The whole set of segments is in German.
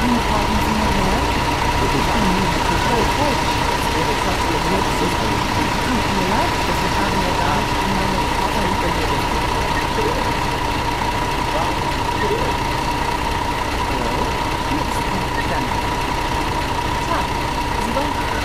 Wohin fahren Sie nachher? Falsch, falsch. Das wäre fast Ihr letztes Tut mir leid, dass Sie fahren ja gar nicht in meine Vater hinterher. Hallo? Hier ist Herr Klemmer. Tag, Sie wollen...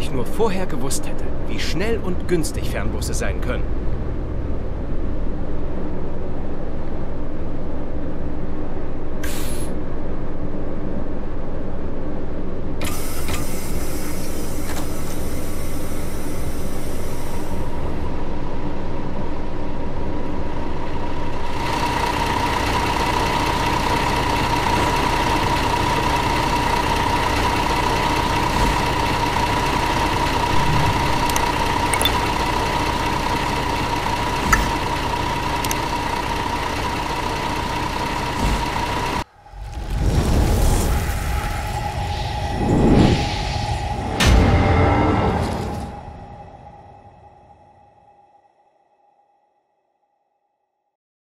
ich nur vorher gewusst hätte, wie schnell und günstig Fernbusse sein können.